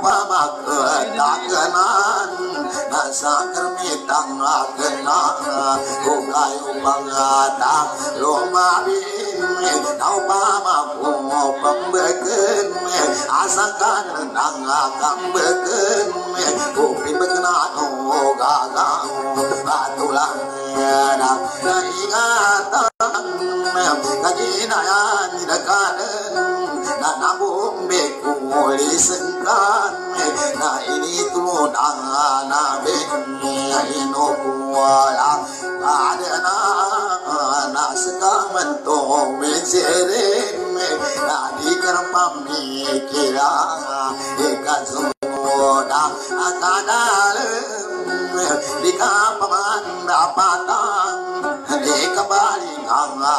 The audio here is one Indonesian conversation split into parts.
Pamaketanganan Nasa kermitang lakena Kukayu pangatang Lumabin Tau pamaku pembeken Asalkan renang akan beken. Kupi bekena tunggu Batulang Nak ingatan Kajina yang dekaden Nanabung bekulis engkau na ini tu na na be ni no kuala adana na ska man to me jere me na di karma me kira e ka zumoda akadal di kapan rapatang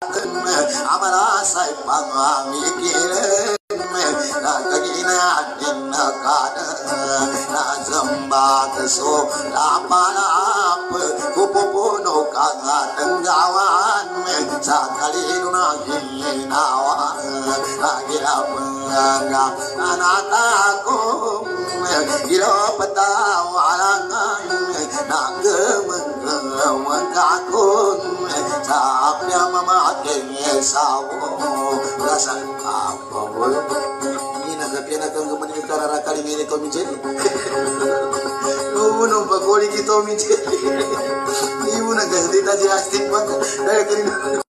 I'm a Kadina dinna kada na zamba kaso la palap kupupo no kaga tenggawan sakali luna gilina wa kagira penga anata kum giro petau alangan nanggem ngem kakun sapnya mama kenge sawo merasa apa boleh? Ini tapi anak kan ke mana kita rara kali ini kau mencari kau no bagoli kita mencari ibu nak ganti tadi asik banget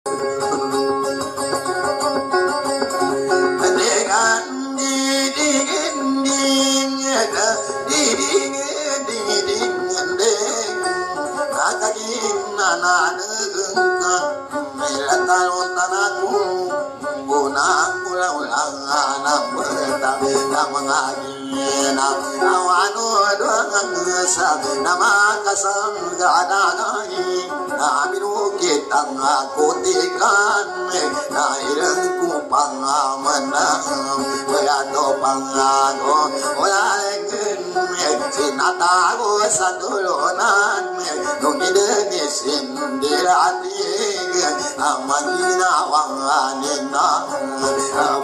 kutikan Nairan ko pangaman na Wala to pangano Wala ሲናጣ ጎሳቶሎና ዱኝደ ሚስንዲራኒ አማኒና ዋኔና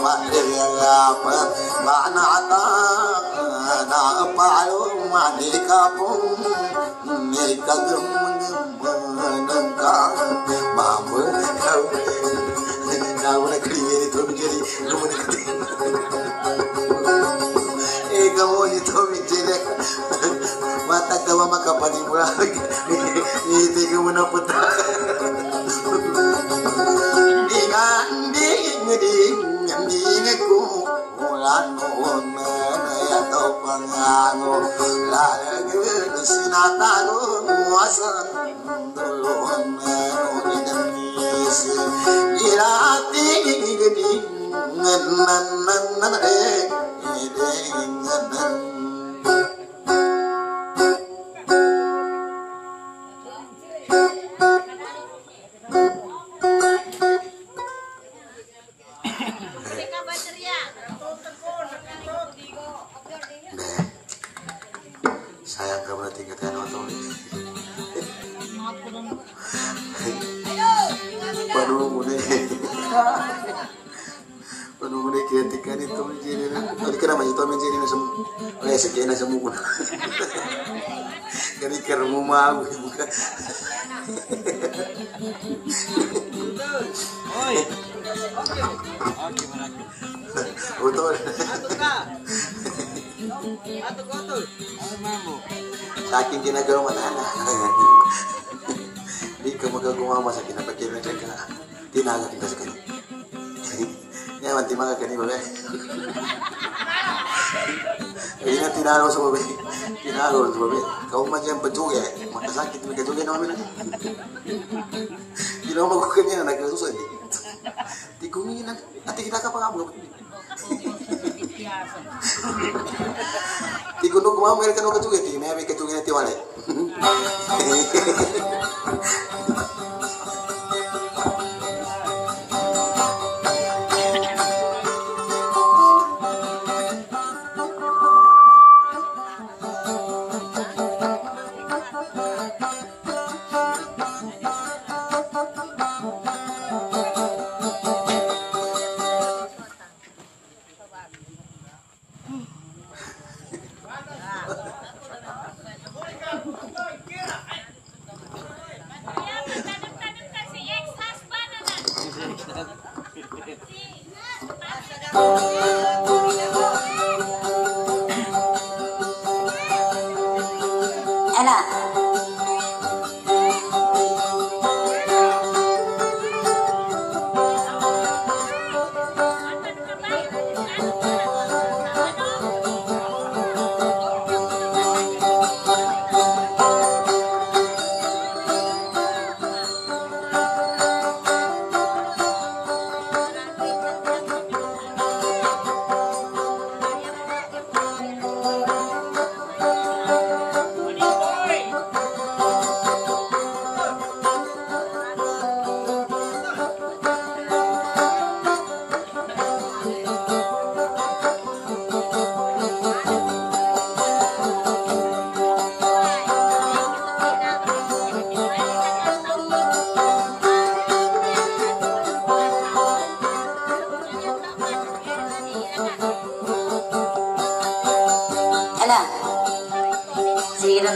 ማደያፈ ባናና ናባዮ ማኔካፑ ሜቀግም ግምንንካ ማምከው ናውነ ክልየሬ Iitigo mo na puta. Hindi nga, hindi, hindi, hindi nga kumukulan mo na nayato pangango. Lalagin sinatago mo asan dulon na ulit ang isip. ya sekena pun, jadi kermu mau buka Oi. Oke, oke Atau kotul. Saking ginagawa na. Di ka magagawa masakit na pagkira ka. Tinaga kita sa kanya. Ngayon, timaga ka ni babe. Ayun na tinalo sa babe. Tinalo sa babe. Kau man yan pajuge. Makasakit mo kajuge namin na. Ginawa mo ko kanya na nagkasusan. Di ko ngayon na. Ati kita ka pa nga mga Di ko nung kumama ka nung kajuge. Di may may kajuge na tiwala.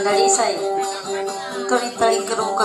Sige lang dalisay. Tuloy-tuloy ka rin ka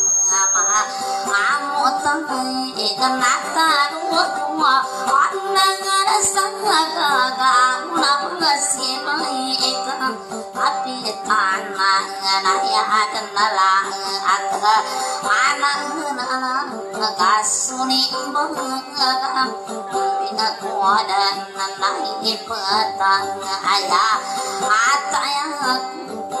mà mà một tấm thì cần nát ta đúng không ạ con đang đã sáng là cả cả nằm là xe bay cần happy tan mà nãy à cần là ăn mà nắng nắng cả suni bông cả bina kuadan nãy bữa tăng ayah hati aku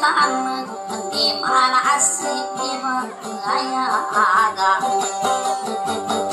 At itan di malasik di magayaga Siba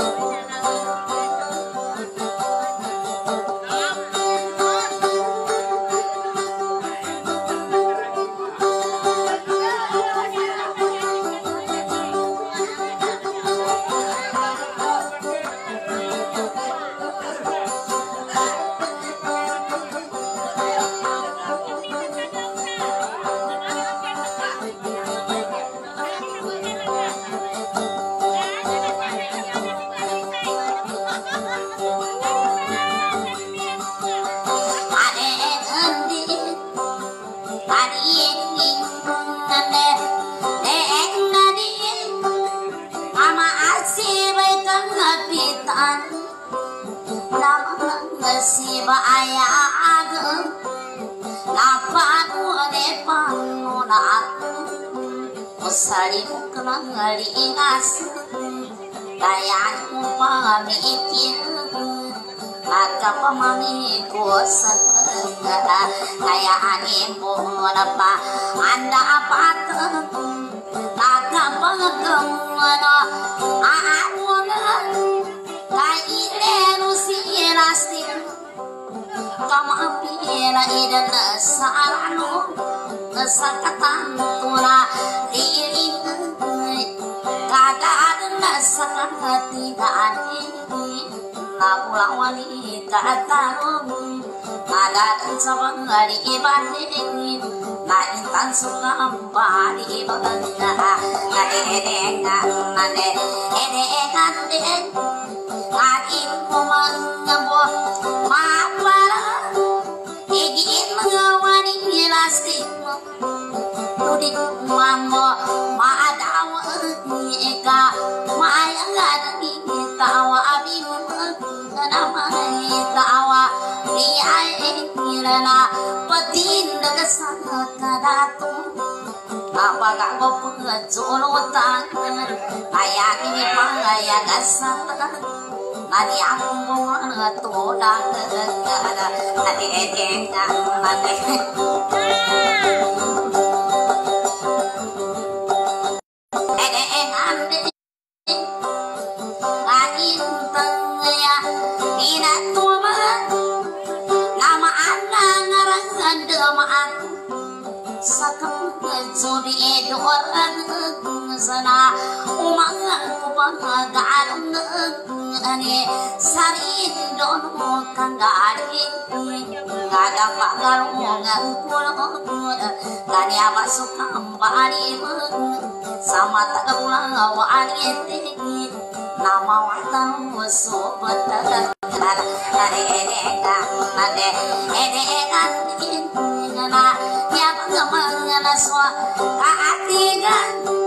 kama pila idan sarano sakatan tula liin kadaan sangat hati tani Nau lawani katarung Kadaan sabang hari ibadin Nain tan sungam pari ibadina Nade edengan nade edengan den Nain kumang ngambo pasti Budi mambo ma adawa ni eka ma ayanga ni tawa abim nama ni tawa ni ai kirana patin daga sanakadatu apa gak kau pun jolo tangan ayah ini pang ayah kasar mà nhắm mua nữa tổ đang là để để đang mà để Sakın zuri edo aranızına Uma وقعلن أني سرين دون كان علي على بقر ونقول كان يا مسك أمباني sama tak ulang awan ini nama watan wasop tak ada ada ada ada ada ada na ya bagaimana soal keadilan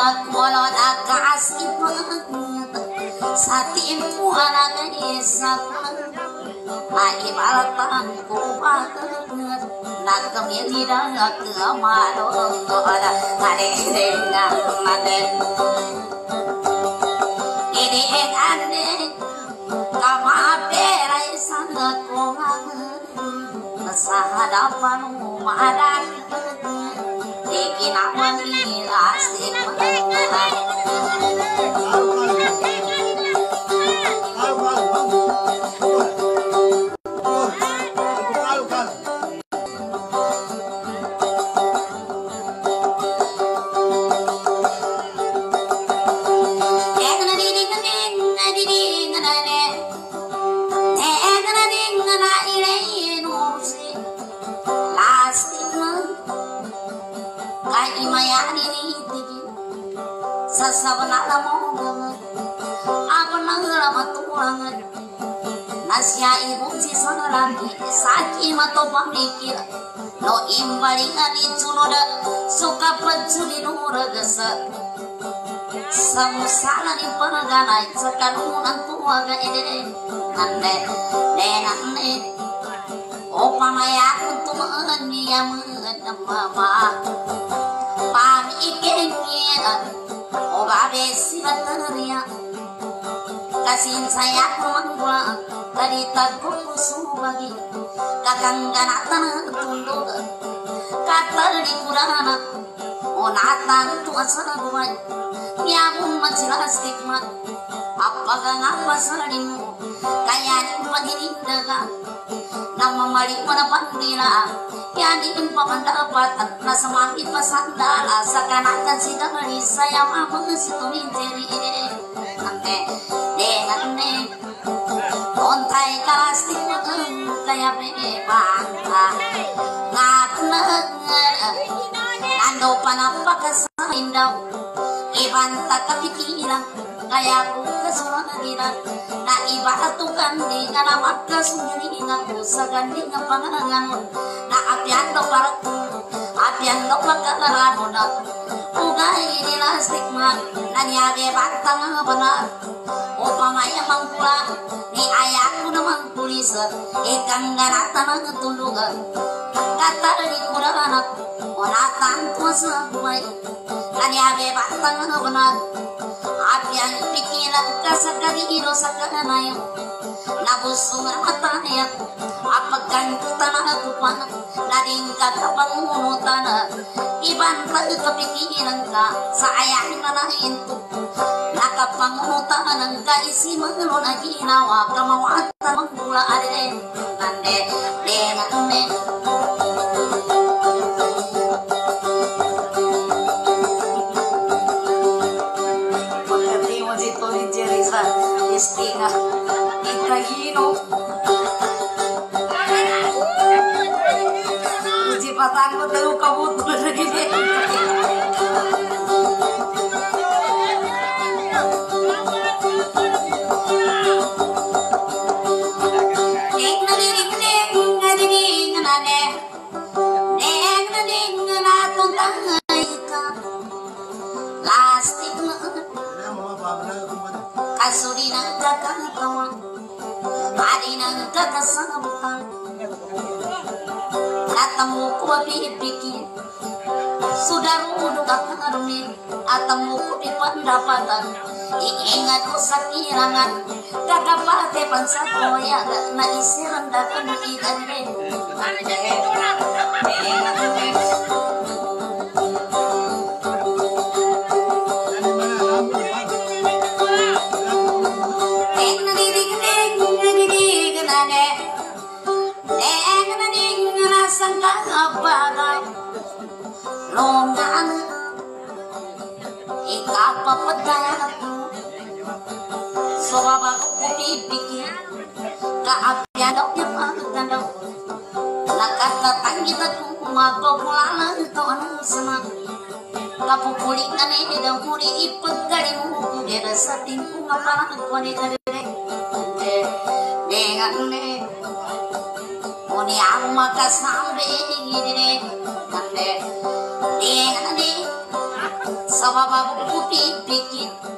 Bagat walang agas ipagod Sa timpo alangan isap Maibalatan ko pagod Nagkamilira kamarong Tola Manirin ang manin Iniin anin Kamapera isang nagkuhan Sa hadapan umarang mo maaari Di kinamanilas Di imaya pamikir no imbalingan ichunoda suka paculi nuragasa samusala ni panagana sakanunan tuaga ede nande ne nande. O pamaya kuntumaan niya mga mama. Pami ikengian o babe sibatariya kasin saya kumangwa dari tago kusubagi kakanggana tanah tunduk katal di kurana o natan tu asal gumay Yabong majelas hikmat Apakah ngapa salimu Kaya ni paghinindaga Nang mamali mo na pandila Kaya di pa mandapatan Na samaki pasandala Sa kanatan si Dari Saya Kaya bebangka Ngatulang Nando pa napakasain daw Ibanta kapikiran Kaya ko kasulagiran Na iba atukan di nga na magkasundiri nga ko Sa gandi nga Ugay nila stigma Na niyabe banta nga banar O pamaya mangkula Ni ayak ko namang pulis Ikang ganata ng tulugan Katari ko na anak Wala tanto sa buhay Kanyabe batang na benar Apian pikiran kasagariiro sa kananayo Nabusong ang mataya Apagan kita na kupan Lading kakapangunutan Ibantag kapikiran ka Sa ayahin na nahinto Nakapangunutan ng kaisiman mo na ginawa Kamawatan manggula ade Nande, denane Pagkatimo si Tony Jerry sa. Istinga रही no मुझे पता नहीं कबूतर रही ko mapipikir Sudah rudog ang karumi At ang muko di pandapatan. Iingat ko sa kirangan Kakapate pan sa koya Na ka na ikan rin So babago ko pipikir Kaapyan daw niya pagdalaw Nakatatanggit ako Magpapula ng taon sana Kapupulik na ni daw muli ipaggaling mo Dera sa tingko nga parang nagwani ka rin Dengan ne Muni ang makasambi Gini Nande Dengan ne Sa bababo ko pipikit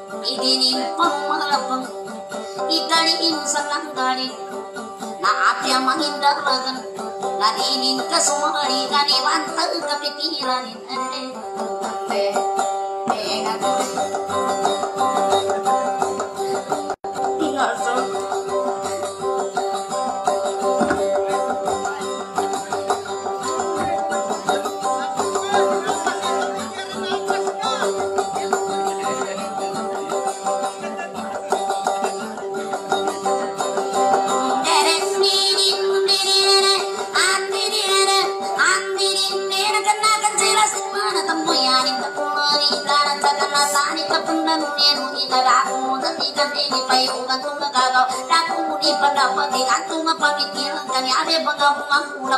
Idinin pamalabang Ikaliin sa kandali Na api ang mangindaragan Nadinin ka sumali Kanibantag kapikiran Nande Nande Dengan Nasa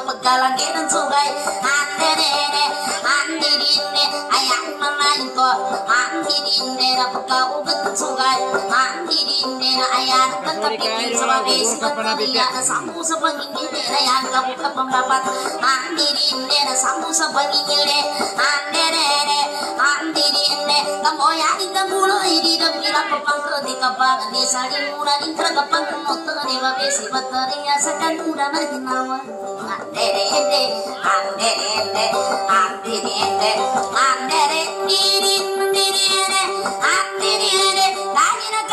paggalangiran sugay ande ne ande ne yang mana itu Mandiri na pagkau bensugan Mandiri na ayan Kagkapigil sa mabis Kagkaliya na sampu sa pangingil na yan Kabuka pamdapat Mandiri na sampu sa pangingil Andere Mandiri na Kamoyanin ka mula Hindi na pila papangko Di kapag Di saling mula Di kapag Di mabisi Bateria sa kanura na ginawa Andere Andere Andere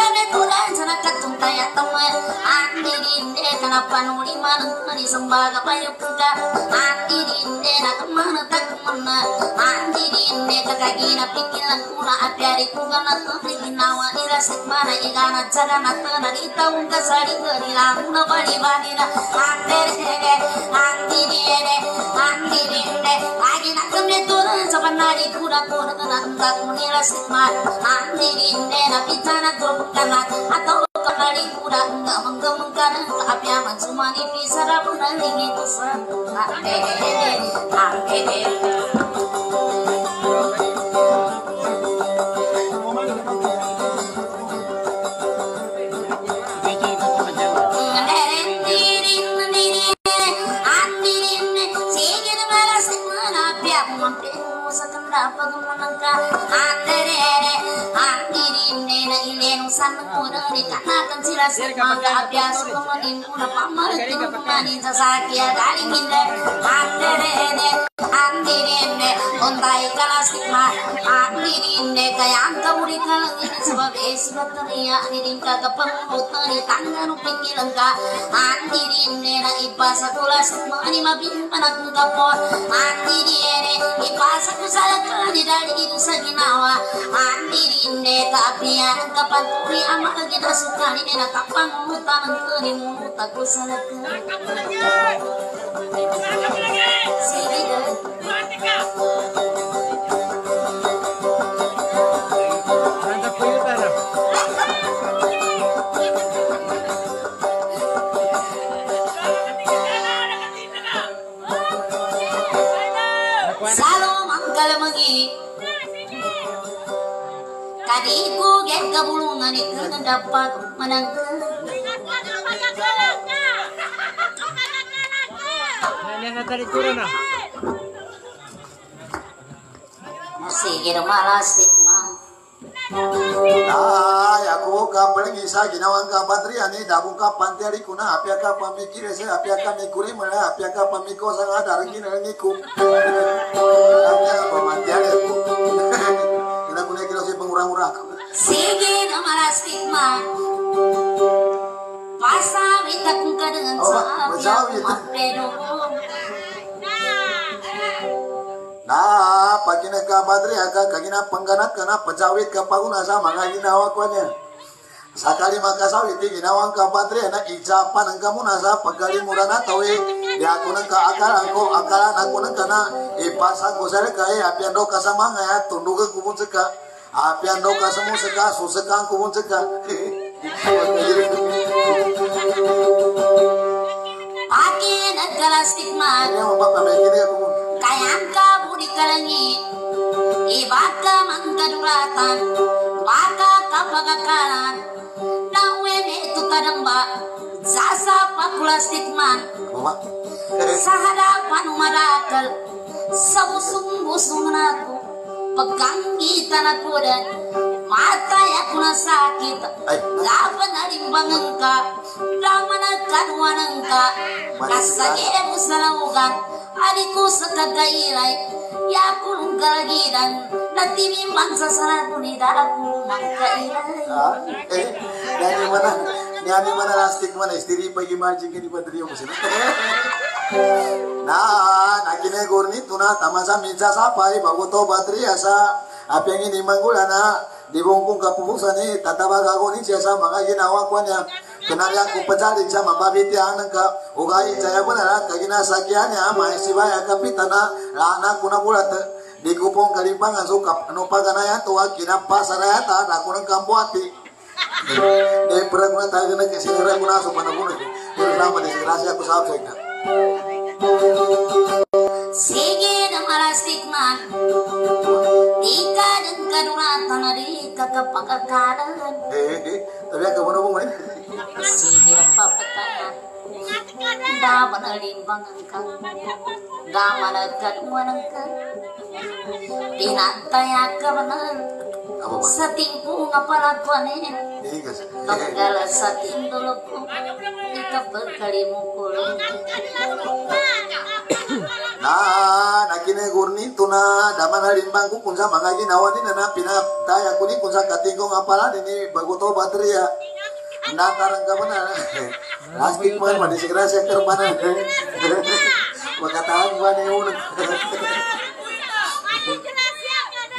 Andere Andere Andere Andere Lagi na kami tulan sa nakatungkaya taman Andirinde ka na panuli manang kani sambaga payok ka Andirinde na kamana takumana Andirinde ka kagina pikilan kuna apiari kuga na tani ginawa ira sikmana igana jaga na tana dita unga sari garila una bari bari na Andirinde Andirinde Andirinde Lagi na kami tulan sa panari kuna kuna na unga kunira sikmana Andirinde na pitana Mari bisa rapuh nanti ngitu sepuluh Tak tegeri, tak अभ्यास इन पूर्ण मर तुम पानी जसा किया गाली मिल हाथ तेरे दे andere andirinde untai kalastikma andirinde kaya ang kamuri ka lang ini sebab esi bateria nirin ka kapangutan ni tangan pikiran ka andirinde na ipasa tulas mani mabin panak kapor andirinde ipasa kusala ni dari itu sa ginawa andirinde ka apian kapanturi ama ka ginasukan ni na kapangutan ng kani mo takusala ka dapat na talikuran na? Sige malas Ay, ako ka paling isa ginawang ka patria ni dabong ka panteri kuna apya ka pamikir sa apya ka mikuri mala apya ka pamiko sa nga darang gina ni ku. Apya ka pamanteri ko. Ina kuna kilo si pengurang-urang. Sige tikma Pasawit akong ka dengan Oh, sa pasawit. Mapedo Nah, pag ka patri aga kagina pangganat kana pacawit ka paguna sa mga ginawa ko niya. Sakali makasawit ginawang ka patri na ijapan ang kamuna sa paggali mura na tawi. Di ako nang kaakalan ko, akalan ako nang kana ipasa ko sa kay apian do kasama nga ya tundugan ko mo ka. Apian do kasamo sa ka, susakan ko mo sa ka. Pagi nagkalas tikma Ini mo papamigin ako mo. Kayang ka budi kalangi Ibaka mangkaduratan Baka kapagakalan Nawe me itu kadamba Sasa pakulastik man Mama. Sa hadapan umadakal Sa busong-busong naku Pegang kita na kudan Mata ya kuna sakit. Ay. Laban na rimbangan ka Lama na kanuanan ka Kasagyan mo sa laugan Adiko sa kagairay Ya kulong kalagiran Natimimbang sa sarado ni Daku Magkairay Ah, eh, nani mana, mana? Lastik mana? Istri ini musin. Nah, nakine gorni tuna tamasa minca sapai bagoto patri asa apa yang ini manggulana dibungkung kapubusan ni tataba gago ni jasa mga ginawa ko niya kenali ako pajali siya mababiti anang ka ugai jaya na? Kagina sakyan niya may sibaya kapitana lana kuna bulat di kupong kap ano pa ganaya to kinapasa na yata ako ng kambuati de perang na tayo na kasi nira ko na so panabuno pero sama disgrasya ko sa object Sige na malastik man Di manari kakapakakaran Eh, tapi aku mau ngomong ini. Sige papatayan Daman alimbang angkang Daman agkaduan angkang Tinataya ka benar Apa pak? Sa tingko nga. Nagdala sa tindolo ko Ikapagkali mo ko Nah, nakine gurni tuna daman halimbang ku kunsa mangagi nawan ini na pina daya kuni kunsa katingkong apalan ini baguto batria. Natarang ka mana? Plastik man man segera sektor mana?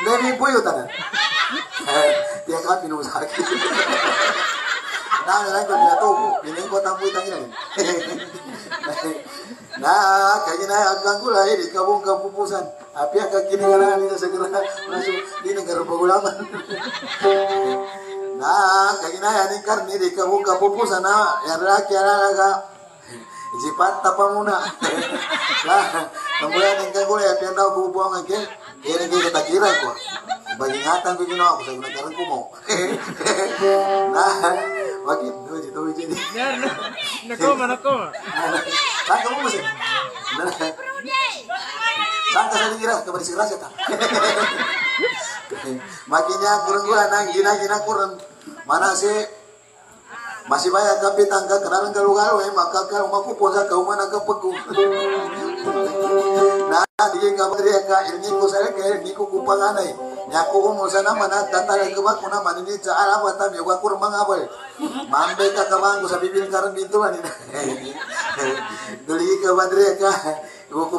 Makatahan man yung unang. Levi puyo tanan. Dia kan minum sakit. Nah, lang ko niya to. Pining ko tampoy tangin Nah, kaya na ang gula ini kabung kapupusan. Api ang kakini nga na segera masuk di negara pagulaman. Nah, kaya na yan karni di kabung kapupusan na yang laki alaga. Jipat tapa muna. Lah, kemudian yang kagula ya pian daw kubuang ke. Kaya kaya kita kira ko. Bagi ngatan ko ginawa ko sa nagkaroon ko mo. Nah, makin do dito jadi. Yan, nakoma, nakoma. Saan ka mo masih? Saan ka sa ligira? Kabari si Rasya ta. Makinnya kurang gula nang gina-gina kurang. Mana si masih banyak tapi tangga kenalan galu-galu eh maka kalau maku posa kau mana ke peku. Nah, dia nggak berdiri ka ini ku saya ke ini ku kupanganai. Nyaku ko mo sana mana kata ke bak kuna man ini cara apa tam ya kurang mangabal. Mambe ka kamang ko sa bibir karon dito man. Duli ka badre ka. Hup.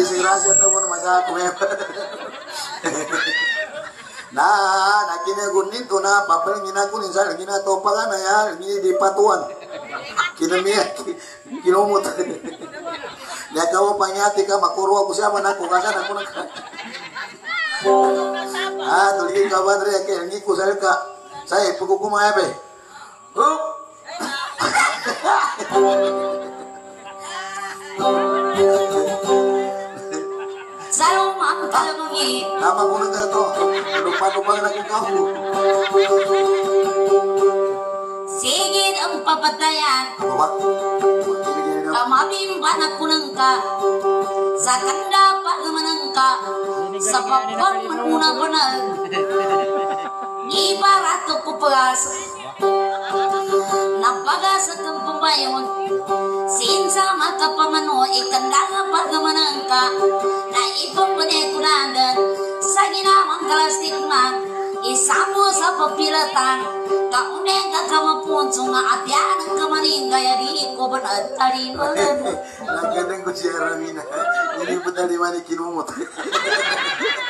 Madi si Rasya naman masa aku ya. Nah, nakine gunit to na papel ngina kun insal ngina to pagana ya ngini di patuan. Kina miya kilomot. Ya kau panyati ka makuro aku siapa nak kukasan aku nak. Ah, tulis kabar ya ke ngi kusal ka. Saya puku kumaya be. Hup. mangkalami Nama ko na to. Lupa-lupa na kung kahu. Sigit ang papatayan Apa pak? Gini-gini na. Kamabimban ako nang ka Sa kanda pagmanangka Sa papang manuna banal Ibarato ko pagas Napagas at ang pambayon Sinsa makapamano Ikanda nga pagmanangka Na ipang panekulandan Sa ginawang kalastik man Isamo sa papilatan Kauneng kakamapunso nga abyan ang kamaning Gaya di ko ba natalimanan Nagkandang ko siya Ramina. Ini po tali mani kinumot.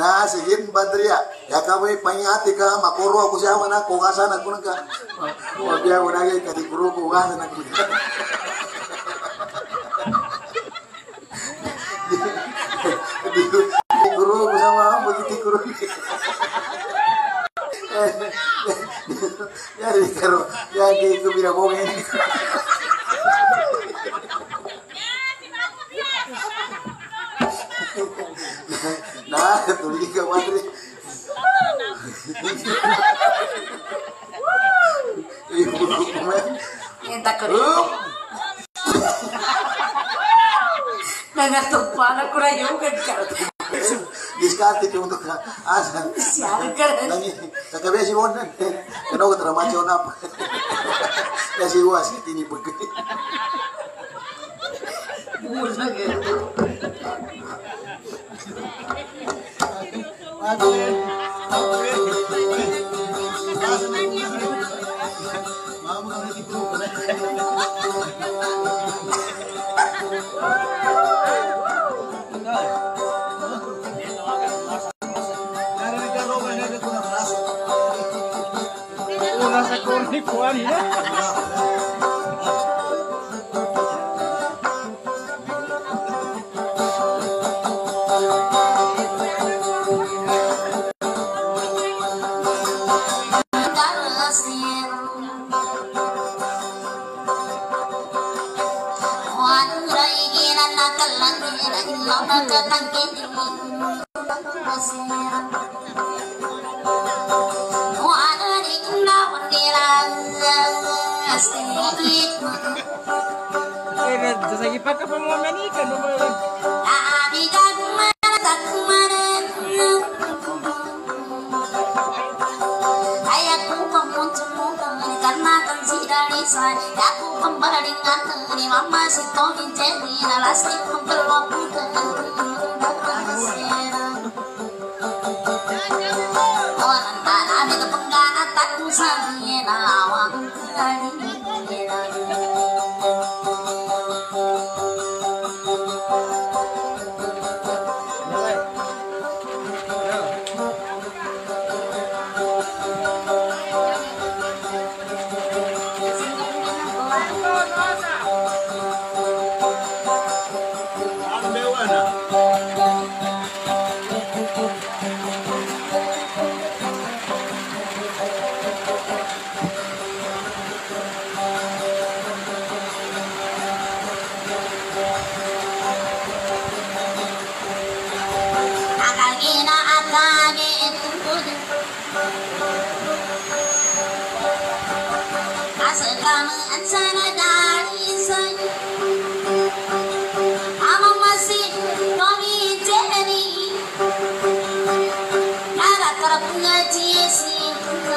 Na sige Badria, ya kami panyati ka makuro ako siya na kung asa na kuno ka. Wa biya wala kay kadi kuro ko nga na kuno. Di di kuro ko sama begitu kuro. Ya di karo, ya di ko bira mo ngayon. Nah, tuli ka madre. Ibu komen. Kita ke Hup. Nangatupan ako na yung gagkart. Diskati ka untuk asa. Siya ka rin. Corny ko ano lisan Aku pembaringan ni mama si Togi jadi nalasti memperlakukan Orang tanah itu penggana tak kusangnya nawang kali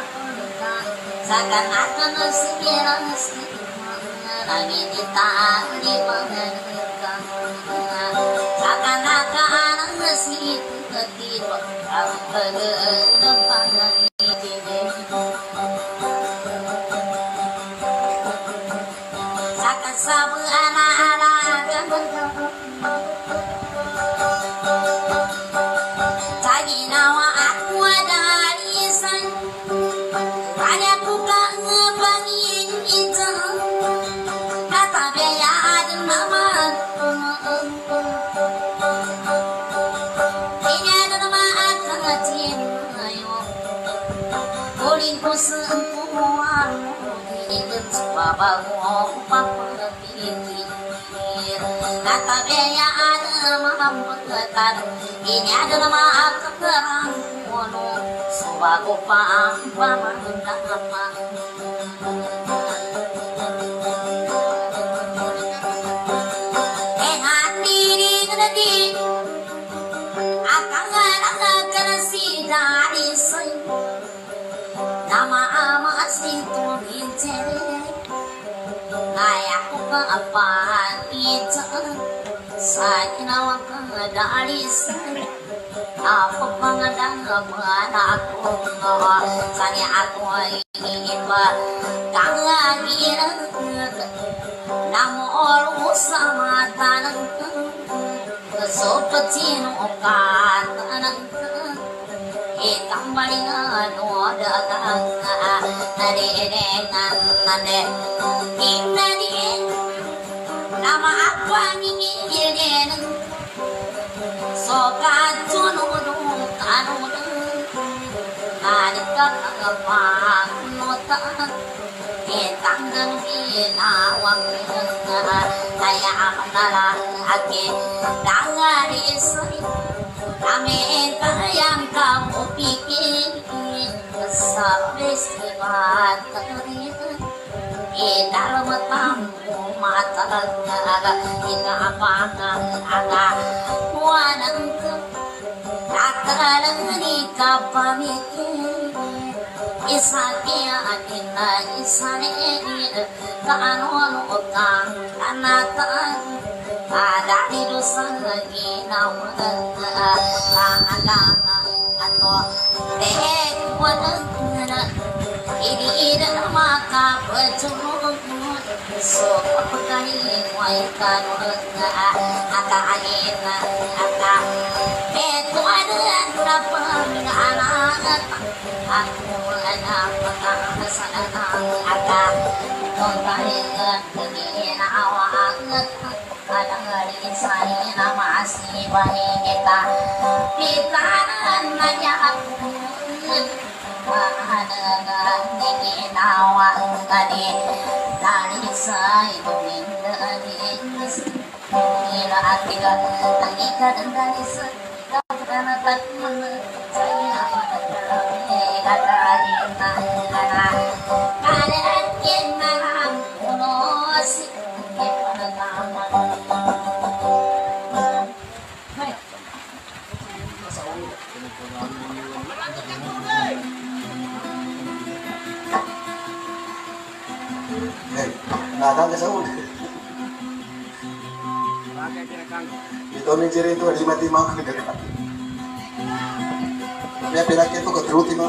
tanang dana pulita Sakan akan sikira nasi Lagi ditahan di mengenirkan Sakan akan nasi ketiba Ang pagdepan Sakan nama menggetar Ini ada nama akan terang Wono Subago paang Pamandama Eh hati di ngerti Akan ngerangkan si dari say Nama ama si tulince Layak ko ka apakita Sa ginawa ka dari say Apa pangadang ako nga Sani ako ay iba Kangagiran Namo olu sama tanang Kesopetino ka tanang Itang balingan o dagang nadirengan nade Inadin nama aku ini ilin soka junun tanun anika ngapa nota etang dan bila wang nara kaya amala ake dangari sri kami bayang kamu pikir sampai sebatang terin Kita tamu mata Kita apangan aga Wanang ni kapamikir Isakya atina isane kanatan ada di dosa lagi nawa Kaananga ato Dek wadagana Ini dan kita Kau nakal ka sa kinakang. Ito ni lima timang dari pati. Kaya pinakit ko.